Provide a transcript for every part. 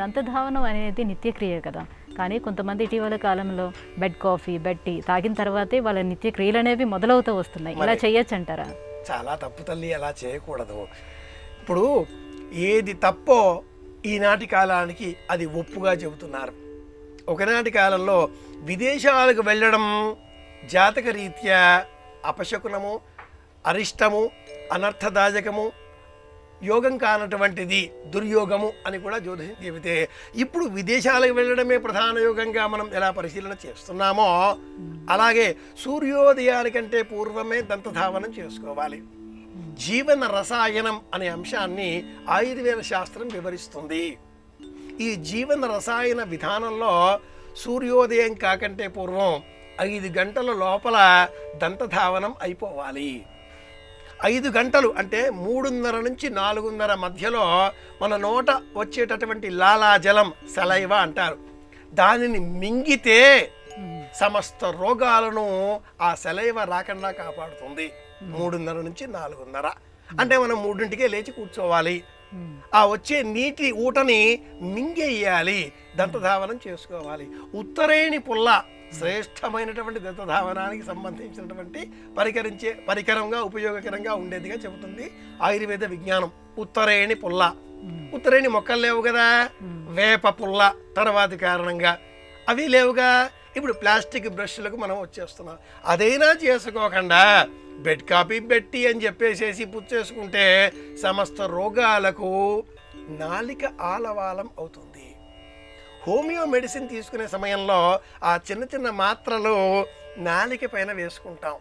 దంతధావనం అనేది నిత్యక్రియ కదా. కానీ కొంతమంది ఇటీవల కాలంలో బెడ్ కాఫీ బెడ్ టీ తాగిన తర్వాతే వాళ్ళ నిత్యక్రియలు అనేవి మొదలవుతూ వస్తున్నాయి. ఇలా చేయొచ్చు అంటారా? చాలా తప్పు తల్లి అలా చేయకూడదు. ఇప్పుడు ఏది తప్పో ఈనాటి కాలానికి అది ఒప్పుగా చెబుతున్నారు. ఒకనాటి కాలంలో విదేశాలకు వెళ్ళడం జాతక రీత్యా అపశకునము అరిష్టము అనర్థదాయకము యోగం కానటువంటిది దుర్యోగము అని కూడా జ్యోతిషం చెబితే ఇప్పుడు విదేశాలకు వెళ్ళడమే ప్రధాన యోగంగా మనం ఎలా పరిశీలన చేస్తున్నామో అలాగే సూర్యోదయానికంటే పూర్వమే దంతధావనం చేసుకోవాలి. జీవన రసాయనం అనే అంశాన్ని ఆయుర్వేద శాస్త్రం వివరిస్తుంది. ఈ జీవన రసాయన విధానంలో సూర్యోదయం కాకంటే పూర్వం ఐదు గంటల లోపల దంతధావనం అయిపోవాలి. ఐదు గంటలు అంటే మూడున్నర నుంచి నాలుగున్నర మధ్యలో మన నోట వచ్చేటటువంటి లాలాజలం సలైవ అంటారు. దానిని మింగితే సమస్త రోగాలను ఆ సెలైవ రాకుండా కాపాడుతుంది. మూడున్నర నుంచి నాలుగున్నర. అంటే మనం మూడింటికే లేచి కూర్చోవాలి. ఆ వచ్చే నీటి ఊటని మింగేయాలి. దంతధావనం చేసుకోవాలి. ఉత్తరేణి పుల్ల శ్రేష్టమైనటువంటి దంతధావనానికి సంబంధించినటువంటి పరికరించే పరికరంగా ఉపయోగకరంగా ఉండేదిగా చెబుతుంది ఆయుర్వేద విజ్ఞానం. ఉత్తరేణి పుల్ల. ఉత్తరేణి మొక్కలు లేవు కదా? వేప పుల్ల తర్వాతి కారణంగా. అవి లేవుగా? ఇప్పుడు ప్లాస్టిక్ బ్రష్లకు మనం వచ్చేస్తున్నాం. అదైనా చేసుకోకుండా బెడ్ కాపీ బెట్టి అని చెప్పేసేసి పుచ్చేసుకుంటే సమస్త రోగాలకు నాలిక ఆలవాలం అవుతుంది. హోమియో మెడిసిన్ తీసుకునే సమయంలో ఆ చిన్న చిన్న మాత్రలు నాలిక పైన వేసుకుంటాం.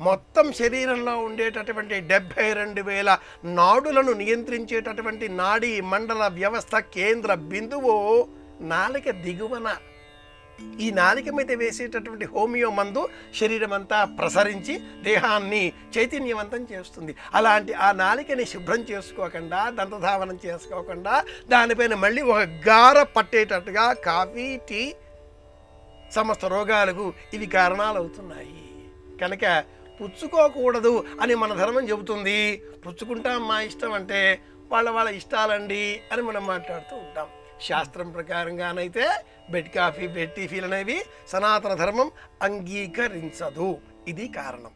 మొత్తం శరీరంలో ఉండేటటువంటి డెబ్భై రెండు వేల నాడులను నియంత్రించేటటువంటి నాడీ మండల వ్యవస్థ కేంద్ర బిందువు నాలిక దిగువన ఈ నాలిక మీద వేసేటటువంటి హోమియో మందు శరీరం అంతా ప్రసరించి దేహాన్ని చైతన్యవంతం చేస్తుంది. అలాంటి ఆ నాలికని శుభ్రం చేసుకోకుండా దంతధావనం చేసుకోకుండా దానిపైన మళ్ళీ ఒక గార పట్టేటట్టుగా కాఫీ టీ సమస్త రోగాలకు ఇవి కారణాలు అవుతున్నాయి కనుక పుచ్చుకోకూడదు అని మన ధర్మం చెబుతుంది. పుచ్చుకుంటాం మా ఇష్టం అంటే వాళ్ళ వాళ్ళ ఇష్టాలండి అని మనం మాట్లాడుతూ ఉంటాం. శాస్త్రం ప్రకారంగానైతే బెడ్ కాఫీ బెడ్ టీఫీలు అనేవి సనాతన ధర్మం అంగీకరించదు. ఇది కారణం.